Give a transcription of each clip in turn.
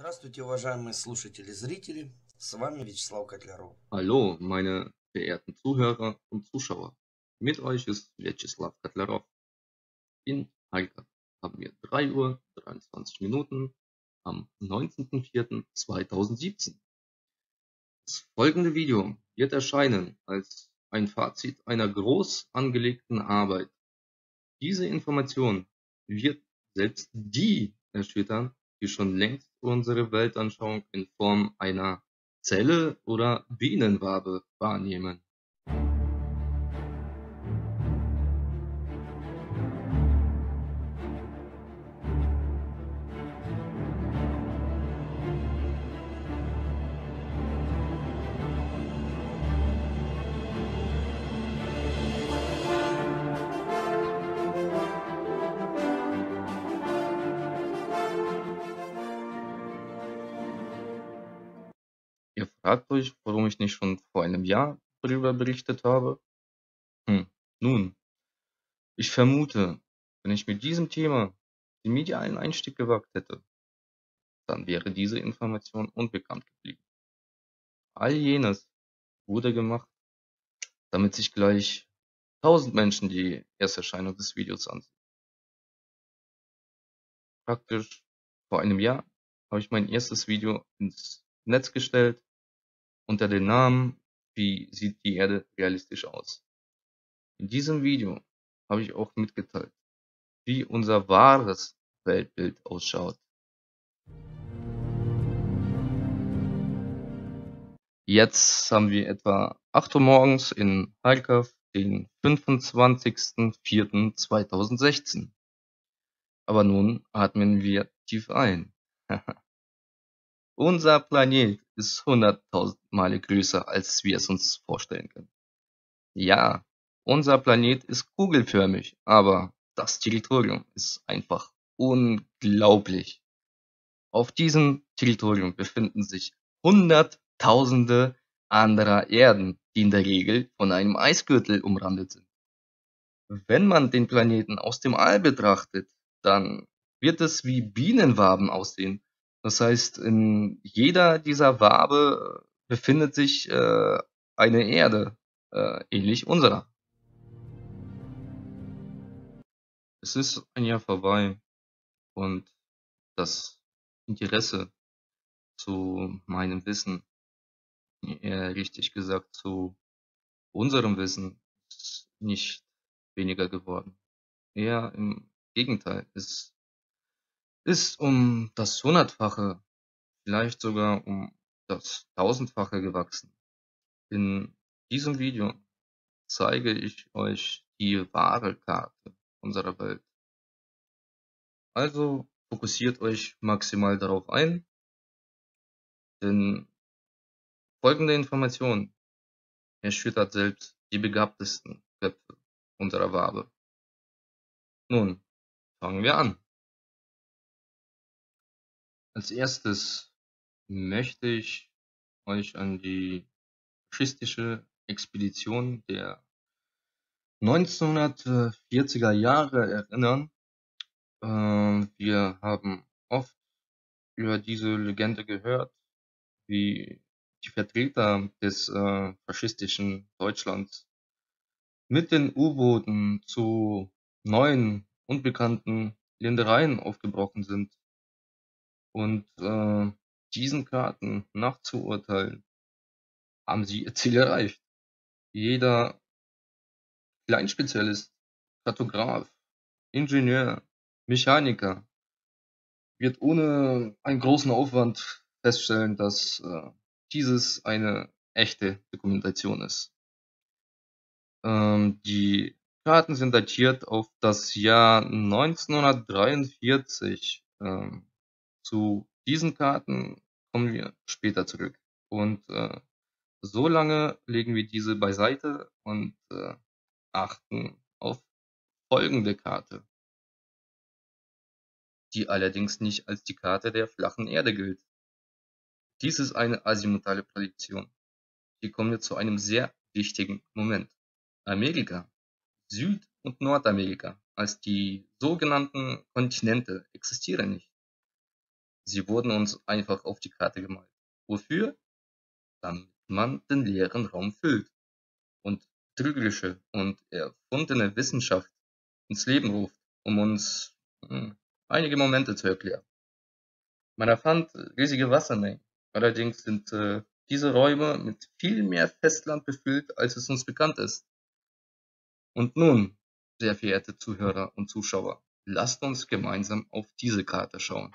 Здравствуйте, уважаемые слушатели и зрители. С вами Вячеслав Котляров. Hallo, meine verehrten Zuhörer und Zuschauer. Mit euch ist Vyacheslav Kotlarov. In Harkov haben wir 3 Uhr 23 Minuten am 19.04.2017. Das folgende Video wird erscheinen als ein Fazit einer groß angelegten Arbeit. Diese Information wird selbst die erschüttern, die schon längst unsere Weltanschauung in Form einer Zelle oder Bienenwabe wahrnehmen. Euch, warum ich nicht schon vor einem Jahr darüber berichtet habe? Hm, nun, ich vermute, wenn ich mit diesem Thema den medialen Einstieg gewagt hätte, dann wäre diese Information unbekannt geblieben. All jenes wurde gemacht, damit sich gleich tausend Menschen die Ersterscheinung des Videos ansehen. Praktisch vor einem Jahr habe ich mein erstes Video ins Netz gestellt unter dem Namen Wie sieht die Erde realistisch aus? In diesem Video habe ich auch mitgeteilt, wie unser wahres Weltbild ausschaut. Jetzt haben wir etwa 8 Uhr morgens in Harkov, den 25.04.2016. Aber nun atmen wir tief ein. Unser Planet ist hunderttausend Male größer, als wir es uns vorstellen können. Ja, unser Planet ist kugelförmig, aber das Territorium ist einfach unglaublich. Auf diesem Territorium befinden sich hunderttausende anderer Erden, die in der Regel von einem Eisgürtel umrandet sind. Wenn man den Planeten aus dem All betrachtet, dann wird es wie Bienenwaben aussehen. Das heißt, in jeder dieser Wabe befindet sich äh, eine Erde, äh, ähnlich unserer. Es ist ein Jahr vorbei und das Interesse zu meinem Wissen, eher richtig gesagt zu unserem Wissen, ist nicht weniger geworden. Eher im Gegenteil, es ist um das Hundertfache, vielleicht sogar um das Tausendfache gewachsen. In diesem Video zeige ich euch die wahre Karte unserer Welt. Also fokussiert euch maximal darauf ein, denn folgende Information erschüttert selbst die begabtesten Köpfe unserer Wabe. Nun, fangen wir an. Als erstes möchte ich euch an die faschistische Expedition der 1940er Jahre erinnern. Äh, wir haben oft über diese Legende gehört, wie die Vertreter des äh, faschistischen Deutschlands mit den U-Booten zu neuen, unbekannten Ländereien aufgebrochen sind. Und äh, diesen Karten nachzuurteilen, haben sie ihr Ziel erreicht. Jeder Kleinspezialist, Kartograf, Ingenieur, Mechaniker wird ohne einen großen Aufwand feststellen, dass äh, dieses eine echte Dokumentation ist. Ähm, die Karten sind datiert auf das Jahr 1943. Ähm, zu diesen Karten kommen wir später zurück. Und äh, so lange legen wir diese beiseite und äh, achten auf folgende Karte, die allerdings nicht als die Karte der flachen Erde gilt. Dies ist eine azimuthale Projektion. Hier kommen wir zu einem sehr wichtigen Moment. Amerika, Süd- und Nordamerika als die sogenannten Kontinente existieren nicht. Sie wurden uns einfach auf die Karte gemalt. Wofür? Damit man den leeren Raum füllt und trügerische und erfundene Wissenschaft ins Leben ruft, um uns hm, einige Momente zu erklären. Man erfand riesige Wassermengen. Allerdings sind äh, diese Räume mit viel mehr Festland befüllt, als es uns bekannt ist. Und nun, sehr verehrte Zuhörer und Zuschauer, lasst uns gemeinsam auf diese Karte schauen.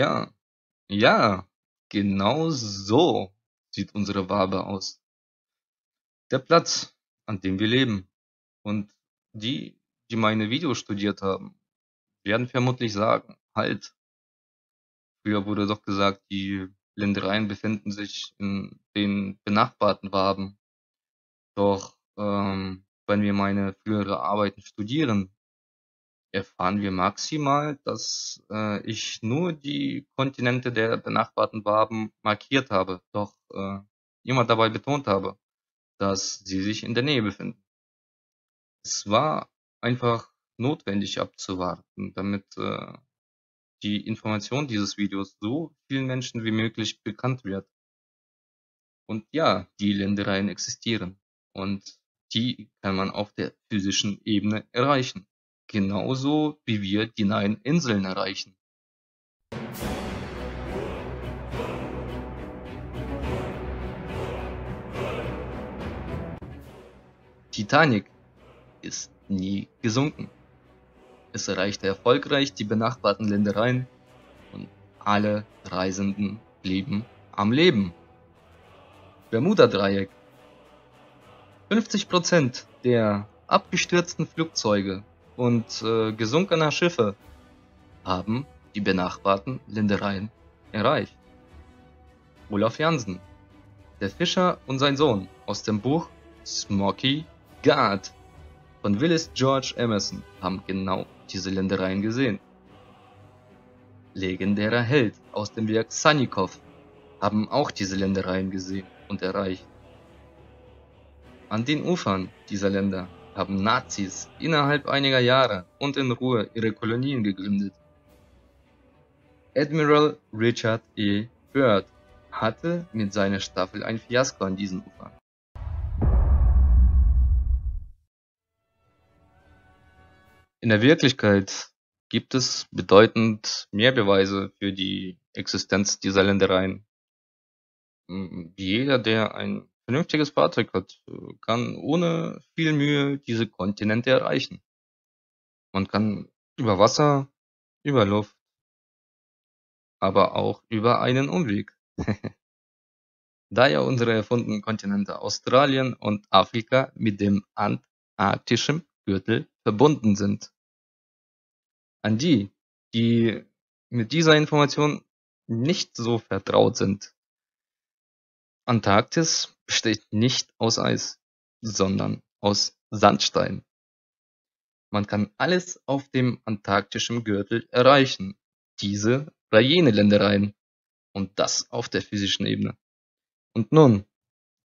Ja, ja, genau so sieht unsere Wabe aus. Der Platz, an dem wir leben. Und die, die meine Videos studiert haben, werden vermutlich sagen, halt. Früher wurde doch gesagt, die Ländereien befinden sich in den benachbarten Waben. Doch ähm, wenn wir meine frühere Arbeiten studieren, erfahren wir maximal, dass äh, ich nur die Kontinente der benachbarten Waben markiert habe, doch äh, immer dabei betont habe, dass sie sich in der Nähe befinden. Es war einfach notwendig abzuwarten, damit äh, die Information dieses Videos so vielen Menschen wie möglich bekannt wird. Und ja, die Ländereien existieren und die kann man auf der physischen Ebene erreichen genauso wie wir die neuen Inseln erreichen. Titanic ist nie gesunken. Es erreichte erfolgreich die benachbarten Ländereien und alle Reisenden blieben am Leben. Bermuda-Dreieck. 50% der abgestürzten Flugzeuge und äh, gesunkener Schiffe haben die benachbarten Ländereien erreicht. Olaf Jansen, der Fischer und sein Sohn aus dem Buch Smoky God von Willis George Emerson haben genau diese Ländereien gesehen. Legendärer Held aus dem Werk Sannikov haben auch diese Ländereien gesehen und erreicht. An den Ufern dieser Länder haben Nazis innerhalb einiger Jahre und in Ruhe ihre Kolonien gegründet. Admiral Richard E. Byrd hatte mit seiner Staffel ein Fiasko an diesen Ufern. In der Wirklichkeit gibt es bedeutend mehr Beweise für die Existenz dieser Ländereien. Jeder, der ein vernünftiges Fahrzeug hat, kann ohne viel Mühe diese Kontinente erreichen. Man kann über Wasser, über Luft, aber auch über einen Umweg. da ja unsere erfundenen Kontinente Australien und Afrika mit dem antarktischen Gürtel verbunden sind. An die, die mit dieser Information nicht so vertraut sind, Antarktis besteht nicht aus Eis, sondern aus Sandstein. Man kann alles auf dem antarktischen Gürtel erreichen, diese oder jene Ländereien, und das auf der physischen Ebene. Und nun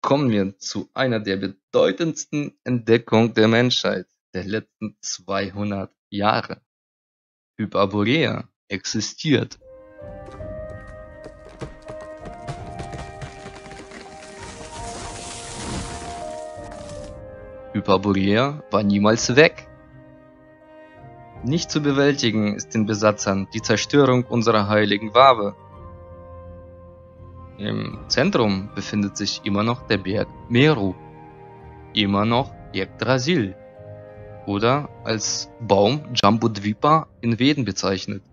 kommen wir zu einer der bedeutendsten Entdeckungen der Menschheit der letzten 200 Jahre. Hyperborea existiert. Hyperborea war niemals weg. Nicht zu bewältigen ist den Besatzern die Zerstörung unserer heiligen Wabe. Im Zentrum befindet sich immer noch der Berg Meru, immer noch Yggdrasil oder als Baum Jambudvipa in Veden bezeichnet.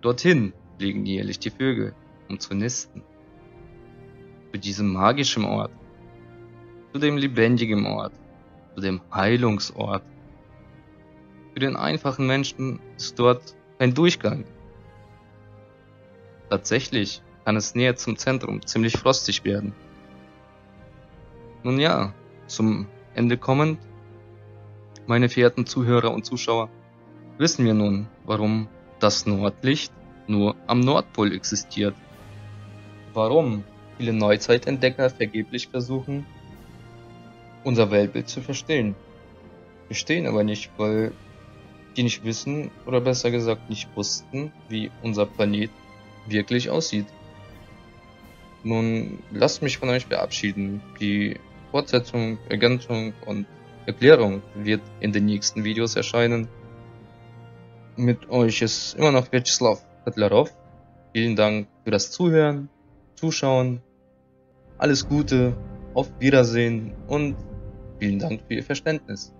Dorthin fliegen jährlich die Vögel, um zu nisten. zu diesem magischen Ort, zu dem lebendigen Ort, zu dem Heilungsort. Für den einfachen Menschen ist dort ein Durchgang. Tatsächlich kann es näher zum Zentrum ziemlich frostig werden. Nun ja, zum Ende kommend, meine verehrten Zuhörer und Zuschauer, wissen wir nun, warum das Nordlicht nur am Nordpol existiert. Warum viele Neuzeitentdecker vergeblich versuchen, unser Weltbild zu verstehen. Verstehen aber nicht, weil die nicht wissen oder besser gesagt nicht wussten, wie unser Planet wirklich aussieht. Nun lasst mich von euch verabschieden. Die Fortsetzung, Ergänzung und Erklärung wird in den nächsten Videos erscheinen. Mit euch ist immer noch Vyacheslav Kotlarov. Vielen Dank für das Zuhören, Zuschauen. Alles Gute, auf Wiedersehen und vielen Dank für Ihr Verständnis.